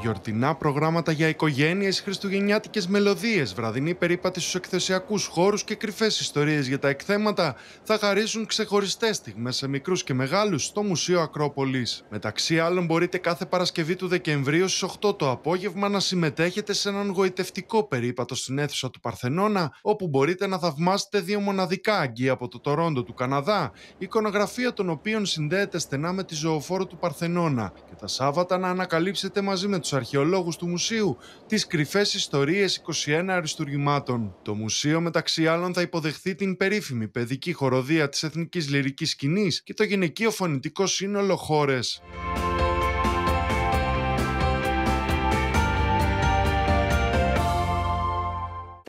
Γιορτινά προγράμματα για οικογένειες, χριστουγεννιάτικες μελωδίες, βραδινή περίπατη στους εκθεσιακούς χώρους και κρυφές ιστορίες για τα εκθέματα θα χαρίσουν ξεχωριστές στιγμές σε μικρούς και μεγάλους στο Μουσείο Ακρόπολης. Μεταξύ άλλων, μπορείτε κάθε Παρασκευή του Δεκεμβρίου στις 8 το απόγευμα να συμμετέχετε σε έναν γοητευτικό περίπατο στην αίθουσα του Παρθενώνα, όπου μπορείτε να θαυμάσετε δύο μοναδικά αγγεία από το Τορόντο του Καναδά, η εικονογραφία των οποίων συνδέεται στενά με τη ζωοφόρο του Παρθενώνα και τα Σάββατα να ανακαλύψετε μαζί με τους αρχαιολόγους του μουσείου τις κρυφές ιστορίες 21 αριστουργημάτων. Το μουσείο μεταξύ άλλων θα υποδεχθεί την περίφημη παιδική χοροδία της Εθνικής Λυρικής Σκηνής και το γυναικείο φωνητικό σύνολο Χώρες.